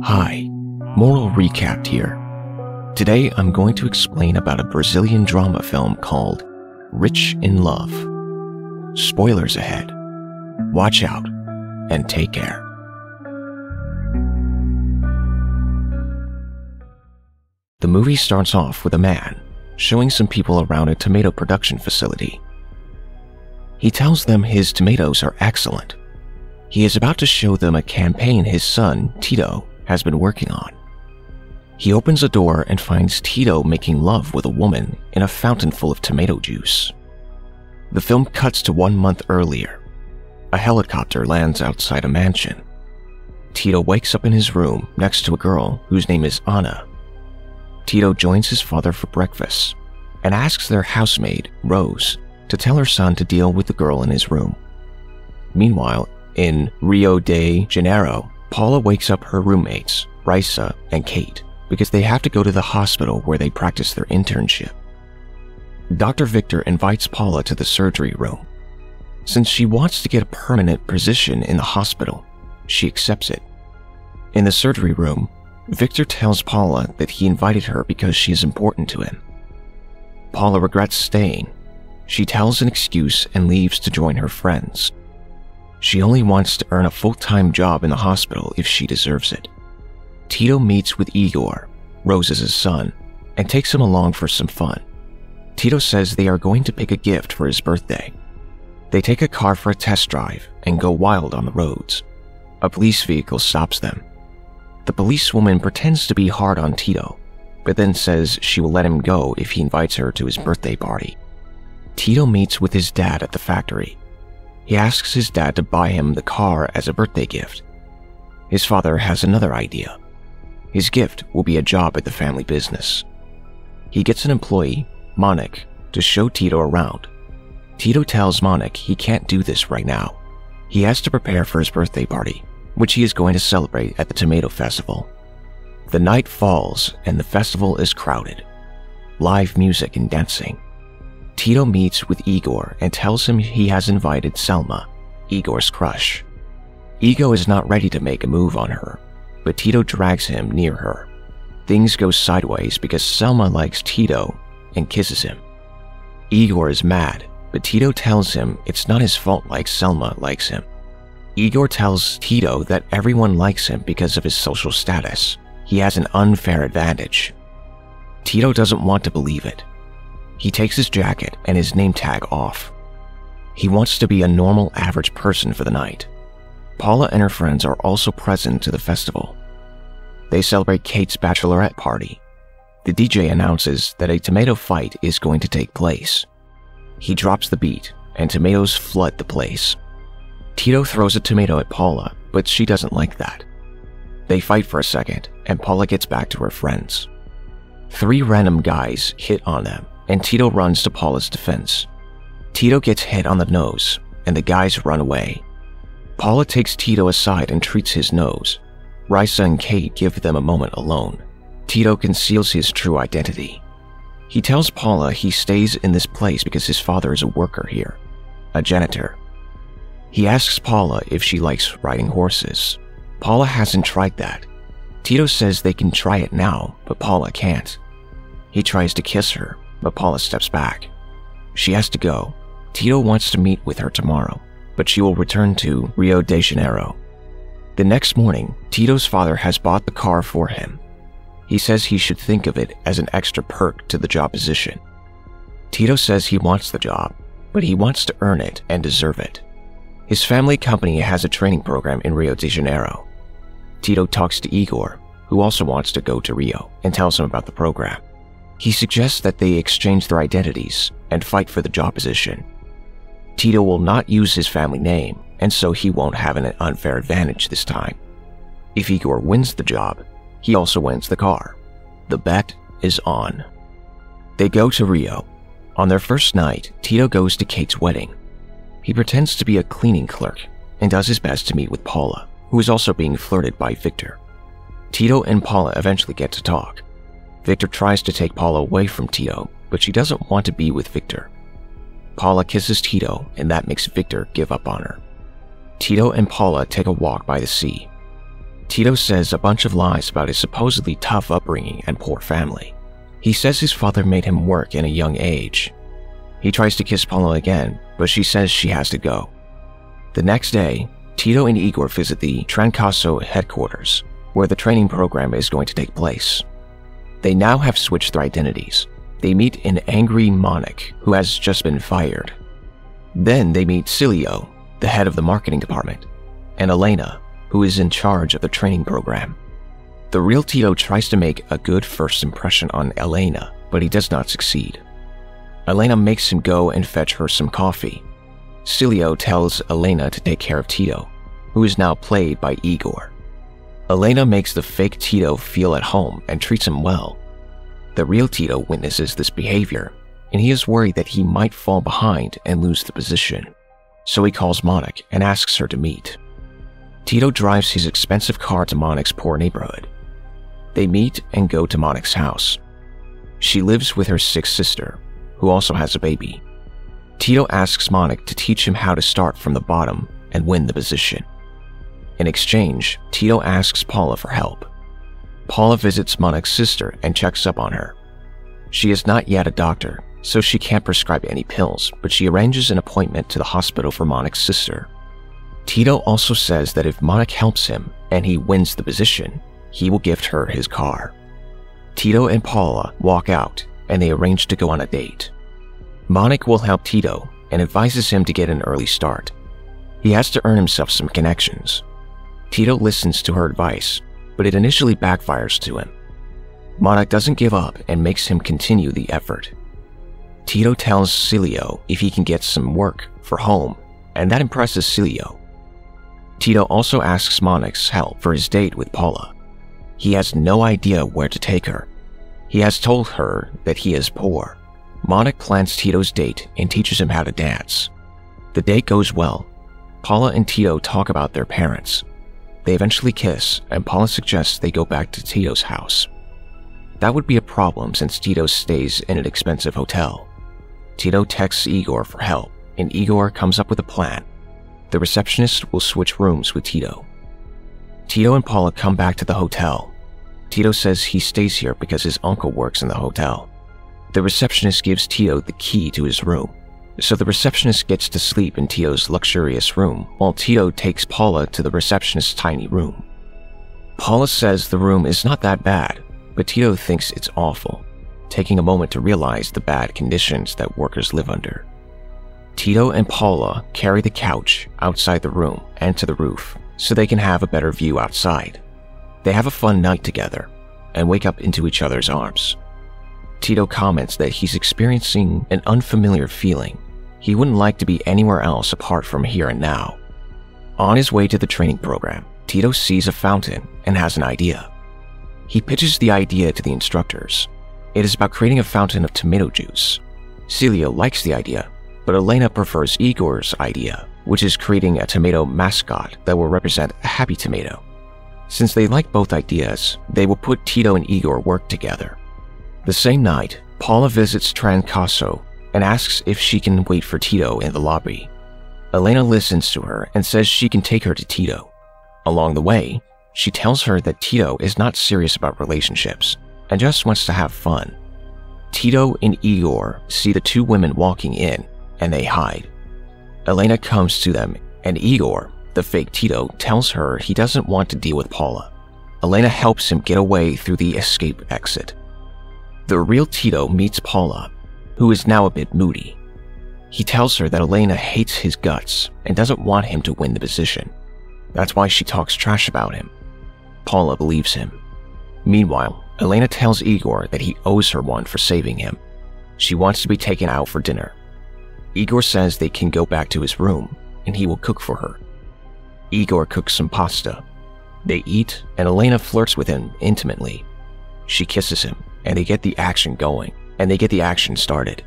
Hi, Moral Recap here. Today I'm going to explain about a Brazilian drama film called Rich in Love. Spoilers ahead. Watch out and take care. The movie starts off with a man showing some people around a tomato production facility. He tells them his tomatoes are excellent. He is about to show them a campaign his son, Tito, has been working on. He opens a door and finds Tito making love with a woman in a fountain full of tomato juice. The film cuts to one month earlier. A helicopter lands outside a mansion. Tito wakes up in his room next to a girl whose name is Anna. Tito joins his father for breakfast and asks their housemaid, Rose, to tell her son to deal with the girl in his room. Meanwhile, in Rio de Janeiro, Paula wakes up her roommates, Risa and Kate, because they have to go to the hospital where they practice their internship. Dr. Victor invites Paula to the surgery room. Since she wants to get a permanent position in the hospital, she accepts it. In the surgery room, Victor tells Paula that he invited her because she is important to him. Paula regrets staying. She tells an excuse and leaves to join her friends. She only wants to earn a full time job in the hospital if she deserves it. Tito meets with Igor, Rose's son, and takes him along for some fun. Tito says they are going to pick a gift for his birthday. They take a car for a test drive and go wild on the roads. A police vehicle stops them. The policewoman pretends to be hard on Tito, but then says she will let him go if he invites her to his birthday party. Tito meets with his dad at the factory he asks his dad to buy him the car as a birthday gift. His father has another idea. His gift will be a job at the family business. He gets an employee, Monik, to show Tito around. Tito tells Monik he can't do this right now. He has to prepare for his birthday party, which he is going to celebrate at the Tomato Festival. The night falls and the festival is crowded. Live music and dancing. Tito meets with Igor and tells him he has invited Selma, Igor's crush. Igor is not ready to make a move on her, but Tito drags him near her. Things go sideways because Selma likes Tito and kisses him. Igor is mad, but Tito tells him it's not his fault like Selma likes him. Igor tells Tito that everyone likes him because of his social status. He has an unfair advantage. Tito doesn't want to believe it, he takes his jacket and his name tag off. He wants to be a normal, average person for the night. Paula and her friends are also present to the festival. They celebrate Kate's bachelorette party. The DJ announces that a tomato fight is going to take place. He drops the beat, and tomatoes flood the place. Tito throws a tomato at Paula, but she doesn't like that. They fight for a second, and Paula gets back to her friends. Three random guys hit on them, and Tito runs to Paula's defense. Tito gets hit on the nose, and the guys run away. Paula takes Tito aside and treats his nose. Risa and Kate give them a moment alone. Tito conceals his true identity. He tells Paula he stays in this place because his father is a worker here, a janitor. He asks Paula if she likes riding horses. Paula hasn't tried that. Tito says they can try it now, but Paula can't. He tries to kiss her, but Paula steps back. She has to go. Tito wants to meet with her tomorrow, but she will return to Rio de Janeiro. The next morning, Tito's father has bought the car for him. He says he should think of it as an extra perk to the job position. Tito says he wants the job, but he wants to earn it and deserve it. His family company has a training program in Rio de Janeiro. Tito talks to Igor, who also wants to go to Rio, and tells him about the program. He suggests that they exchange their identities and fight for the job position. Tito will not use his family name, and so he won't have an unfair advantage this time. If Igor wins the job, he also wins the car. The bet is on. They go to Rio. On their first night, Tito goes to Kate's wedding. He pretends to be a cleaning clerk and does his best to meet with Paula, who is also being flirted by Victor. Tito and Paula eventually get to talk. Victor tries to take Paula away from Tito, but she doesn't want to be with Victor. Paula kisses Tito, and that makes Victor give up on her. Tito and Paula take a walk by the sea. Tito says a bunch of lies about his supposedly tough upbringing and poor family. He says his father made him work in a young age. He tries to kiss Paula again, but she says she has to go. The next day, Tito and Igor visit the Trancoso headquarters, where the training program is going to take place. They now have switched their identities. They meet an angry Monik who has just been fired. Then they meet Cilio, the head of the marketing department, and Elena, who is in charge of the training program. The real Tito tries to make a good first impression on Elena, but he does not succeed. Elena makes him go and fetch her some coffee. Cilio tells Elena to take care of Tito, who is now played by Igor. Elena makes the fake Tito feel at home and treats him well. The real Tito witnesses this behavior, and he is worried that he might fall behind and lose the position. So he calls Monik and asks her to meet. Tito drives his expensive car to Monik's poor neighborhood. They meet and go to Monik's house. She lives with her sick sister, who also has a baby. Tito asks Monik to teach him how to start from the bottom and win the position. In exchange, Tito asks Paula for help. Paula visits Monik's sister and checks up on her. She is not yet a doctor, so she can't prescribe any pills, but she arranges an appointment to the hospital for Monik's sister. Tito also says that if Monik helps him and he wins the position, he will gift her his car. Tito and Paula walk out and they arrange to go on a date. Monik will help Tito and advises him to get an early start. He has to earn himself some connections. Tito listens to her advice, but it initially backfires to him. Monik doesn't give up and makes him continue the effort. Tito tells Cilio if he can get some work for home, and that impresses Cilio. Tito also asks Monik's help for his date with Paula. He has no idea where to take her. He has told her that he is poor. Monik plans Tito's date and teaches him how to dance. The date goes well. Paula and Tito talk about their parents. They eventually kiss, and Paula suggests they go back to Tito's house. That would be a problem since Tito stays in an expensive hotel. Tito texts Igor for help, and Igor comes up with a plan the receptionist will switch rooms with Tito. Tito and Paula come back to the hotel. Tito says he stays here because his uncle works in the hotel. The receptionist gives Tito the key to his room, so the receptionist gets to sleep in Tito's luxurious room while Tito takes Paula to the receptionist's tiny room. Paula says the room is not that bad, but Tio thinks it's awful, taking a moment to realize the bad conditions that workers live under. Tito and Paula carry the couch outside the room and to the roof so they can have a better view outside. They have a fun night together and wake up into each other's arms. Tito comments that he's experiencing an unfamiliar feeling. He wouldn't like to be anywhere else apart from here and now. On his way to the training program, Tito sees a fountain and has an idea. He pitches the idea to the instructors. It is about creating a fountain of tomato juice. Celia likes the idea but Elena prefers Igor's idea, which is creating a tomato mascot that will represent a happy tomato. Since they like both ideas, they will put Tito and Igor work together. The same night, Paula visits Trancoso and asks if she can wait for Tito in the lobby. Elena listens to her and says she can take her to Tito. Along the way, she tells her that Tito is not serious about relationships and just wants to have fun. Tito and Igor see the two women walking in and they hide. Elena comes to them, and Igor, the fake Tito, tells her he doesn't want to deal with Paula. Elena helps him get away through the escape exit. The real Tito meets Paula, who is now a bit moody. He tells her that Elena hates his guts and doesn't want him to win the position. That's why she talks trash about him. Paula believes him. Meanwhile, Elena tells Igor that he owes her one for saving him. She wants to be taken out for dinner. Igor says they can go back to his room and he will cook for her. Igor cooks some pasta. They eat and Elena flirts with him intimately. She kisses him and they get the action going and they get the action started.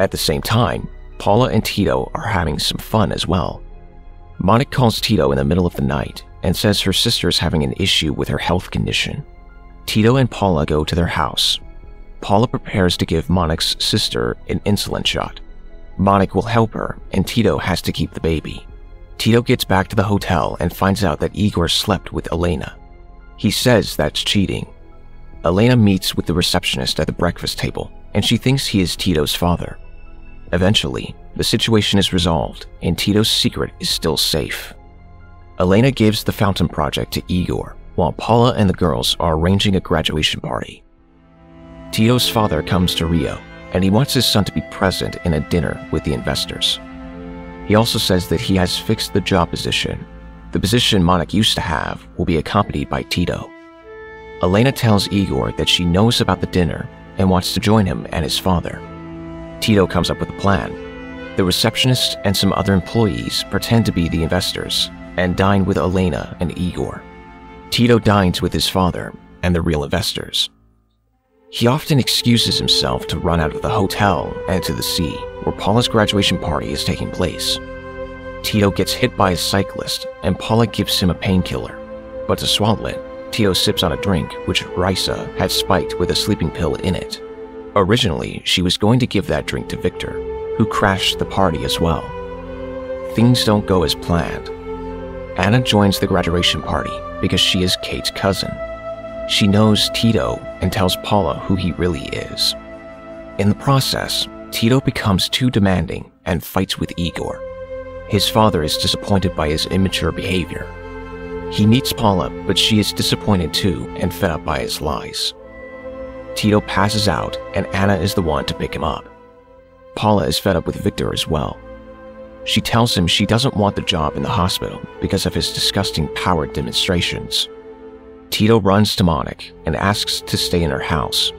At the same time, Paula and Tito are having some fun as well. Monik calls Tito in the middle of the night and says her sister is having an issue with her health condition. Tito and Paula go to their house. Paula prepares to give Monik's sister an insulin shot. Monik will help her, and Tito has to keep the baby. Tito gets back to the hotel and finds out that Igor slept with Elena. He says that's cheating. Elena meets with the receptionist at the breakfast table, and she thinks he is Tito's father. Eventually, the situation is resolved, and Tito's secret is still safe. Elena gives the fountain project to Igor, while Paula and the girls are arranging a graduation party. Tito's father comes to Rio, and he wants his son to be present in a dinner with the investors. He also says that he has fixed the job position. The position Monik used to have will be accompanied by Tito. Elena tells Igor that she knows about the dinner and wants to join him and his father. Tito comes up with a plan. The receptionist and some other employees pretend to be the investors and dine with Elena and Igor. Tito dines with his father and the real investors. He often excuses himself to run out of the hotel and to the sea, where Paula's graduation party is taking place. Tito gets hit by a cyclist, and Paula gives him a painkiller. But to swallow it, Tito sips on a drink which Raisa had spiked with a sleeping pill in it. Originally, she was going to give that drink to Victor, who crashed the party as well. Things don't go as planned, Anna joins the graduation party because she is Kate's cousin. She knows Tito and tells Paula who he really is. In the process, Tito becomes too demanding and fights with Igor. His father is disappointed by his immature behavior. He meets Paula, but she is disappointed too and fed up by his lies. Tito passes out, and Anna is the one to pick him up. Paula is fed up with Victor as well. She tells him she doesn't want the job in the hospital because of his disgusting power demonstrations. Tito runs to Monik and asks to stay in her house.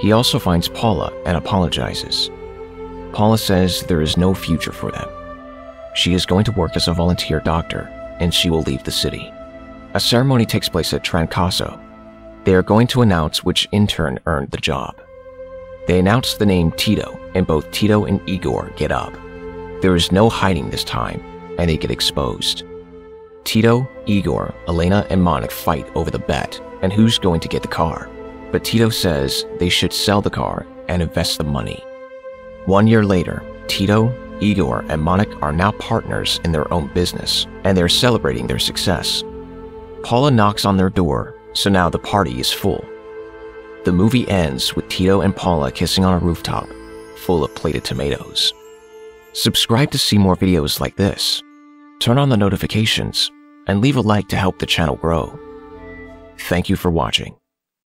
He also finds Paula and apologizes. Paula says there is no future for them. She is going to work as a volunteer doctor and she will leave the city. A ceremony takes place at Trancoso. They are going to announce which intern earned the job. They announce the name Tito, and both Tito and Igor get up. There is no hiding this time, and they get exposed. Tito, Igor, Elena, and Monik fight over the bet and who's going to get the car. But Tito says they should sell the car and invest the money. One year later, Tito, Igor, and Monik are now partners in their own business, and they're celebrating their success. Paula knocks on their door, so now the party is full. The movie ends with Tito and Paula kissing on a rooftop, full of plated tomatoes. Subscribe to see more videos like this. Turn on the notifications and leave a like to help the channel grow. Thank you for watching.